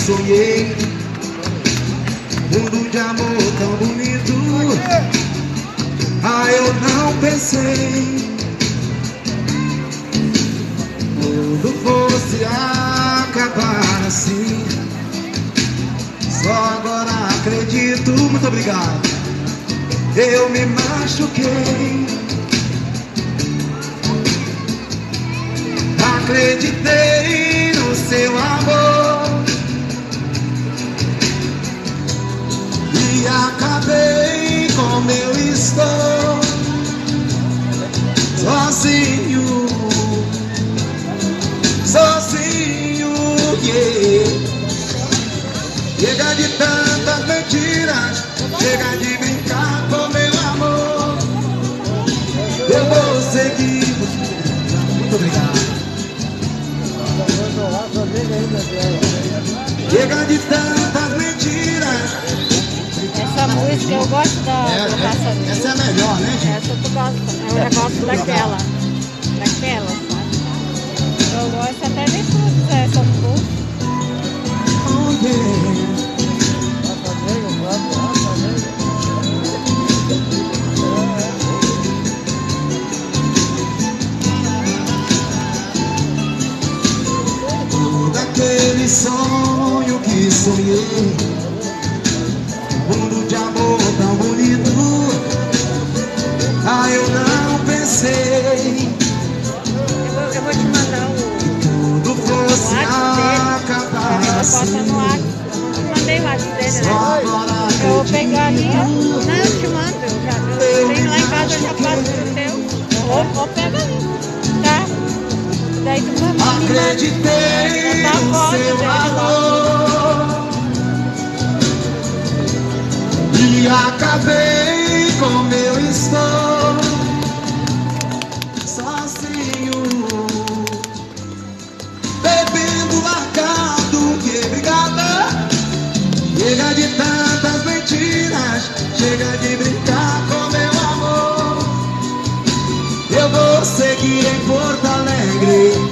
sonhei. Mundo de amor tão bonito. Ah, eu não pensei. Tudo fosse acabar assim. Só agora acredito. Muito obrigado. Eu me machuquei. Acreditei no seu amor. De tantas mentiras. Chega de brincar com meu amor. Eu vou seguir. Muito obrigado. Chega de tantas mentiras. Essa música eu gosto da, É, é, essa é a melhor, né, gente? Essa tu gosta. Eu já gosto daquela. Daquela, sabe? Eu gosto até de sonho que sonhei Um mundo de amor tão bonito Ah, eu não pensei Eu vou, eu vou te mandar o, Tudo fosse acabar Eu assim. Eu te mandei o WhatsApp dele, né? Eu vou pegar ali, ó. Não, eu te mando. Eu, já, tenho lá em casa, eu já passo pro teu. Ou, ou pega ali, tá? Daí tu vai me mandar. Acreditei seu amor E acabei como eu estou Sozinho. Bebendo largado Que brigada. Chega de tantas mentiras. Chega de brincar com meu amor. Eu vou seguir em Porto Alegre